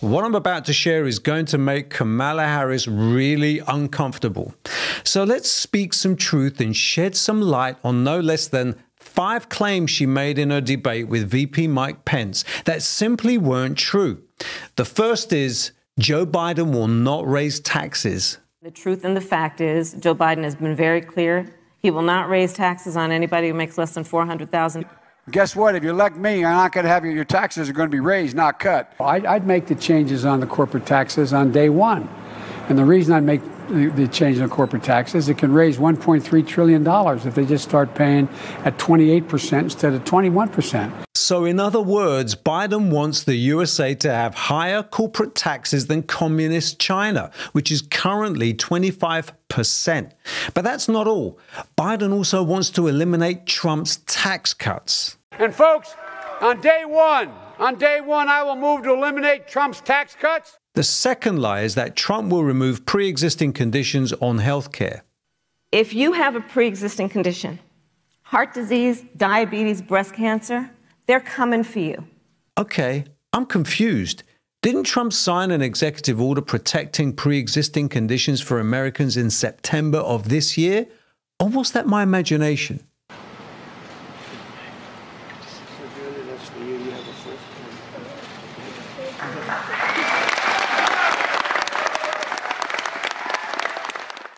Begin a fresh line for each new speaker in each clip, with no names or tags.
what I'm about to share is going to make Kamala Harris really uncomfortable. So let's speak some truth and shed some light on no less than five claims she made in her debate with VP Mike Pence that simply weren't true. The first is Joe Biden will not raise taxes.
The truth and the fact is, Joe Biden has been very clear. He will not raise taxes on anybody who makes less than 400,000.
Guess what? If you elect me, you're not going to have your, your taxes are going to be raised, not cut.
I'd, I'd make the changes on the corporate taxes on day one. And the reason I'd make the, the change in the corporate taxes, it can raise $1.3 trillion if they just start paying at 28% instead of 21%.
So, in other words, Biden wants the USA to have higher corporate taxes than communist China, which is currently 25%. But that's not all. Biden also wants to eliminate Trump's tax cuts.
And folks, on day one, on day one, I will move to eliminate Trump's tax cuts.
The second lie is that Trump will remove pre existing conditions on health care.
If you have a pre existing condition, heart disease, diabetes, breast cancer, they're coming for you.
Okay, I'm confused. Didn't Trump sign an executive order protecting pre existing conditions for Americans in September of this year? Or was that my imagination?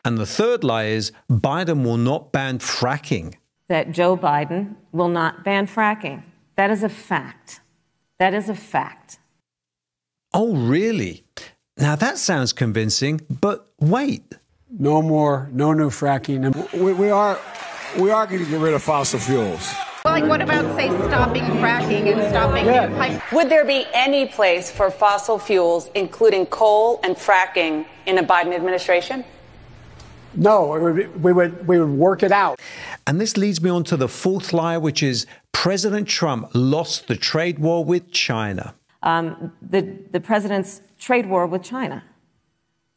And the third lie is Biden will not ban fracking.
That Joe Biden will not ban fracking. That is a fact. That is a fact.
Oh, really? Now that sounds convincing, but wait.
No more, no new fracking.
We, we are, we are going to get rid of fossil fuels.
Well, like, what about, say, stopping fracking and stopping yeah. new pipe?
Would there be any place for fossil fuels, including coal and fracking, in a Biden administration?
No, we would we would work it out.
And this leads me on to the fourth lie, which is President Trump lost the trade war with China.
Um, the the president's trade war with China.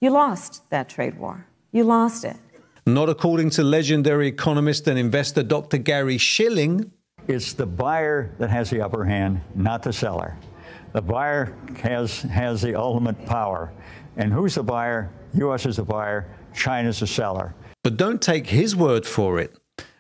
You lost that trade war. You lost it.
Not according to legendary economist and investor Dr. Gary Shilling.
It's the buyer that has the upper hand, not the seller. The buyer has has the ultimate power. And who's the buyer? U.S. is the buyer. China's the seller.
But don't take his word for it.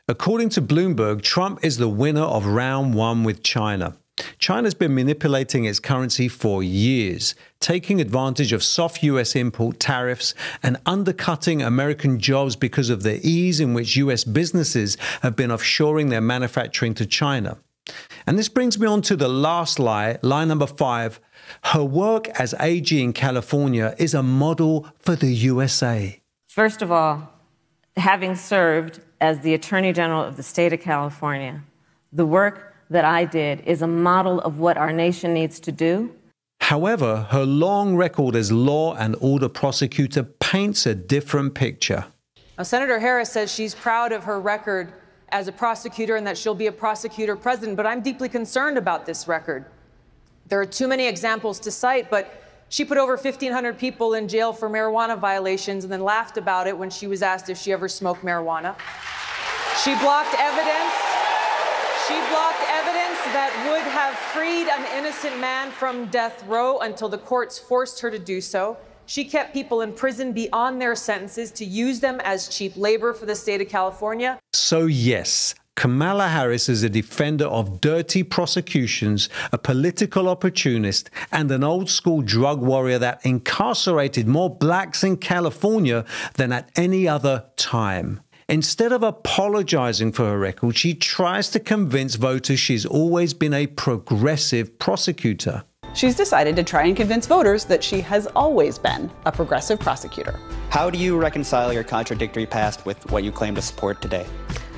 According to Bloomberg, Trump is the winner of round one with China. China's been manipulating its currency for years, taking advantage of soft US import tariffs and undercutting American jobs because of the ease in which US businesses have been offshoring their manufacturing to China. And this brings me on to the last lie, lie number five. Her work as AG in California is a model for the USA.
First of all, having served as the Attorney General of the state of California, the work that I did is a model of what our nation needs to do.
However, her long record as law and order prosecutor paints a different picture.
Now, Senator Harris says she's proud of her record as a prosecutor and that she'll be a prosecutor president, but I'm deeply concerned about this record. There are too many examples to cite, but she put over 1,500 people in jail for marijuana violations and then laughed about it when she was asked if she ever smoked marijuana. She blocked evidence. She blocked evidence that would have freed an innocent man from death row until the courts forced her to do so. She kept people in prison beyond their sentences to use them as cheap labor for the state of California.
So, yes, Kamala Harris is a defender of dirty prosecutions, a political opportunist, and an old school drug warrior that incarcerated more blacks in California than at any other time. Instead of apologizing for her record, she tries to convince voters she's always been a progressive prosecutor.
She's decided to try and convince voters that she has always been a progressive prosecutor.
How do you reconcile your contradictory past with what you claim to support today?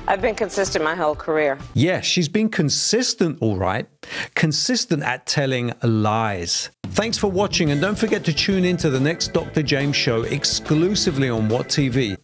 I've been consistent my whole career.
Yeah, she's been consistent, all right. Consistent at telling lies. Thanks for watching, and don't forget to tune in to the next Dr. Jaymz show exclusively on What TV.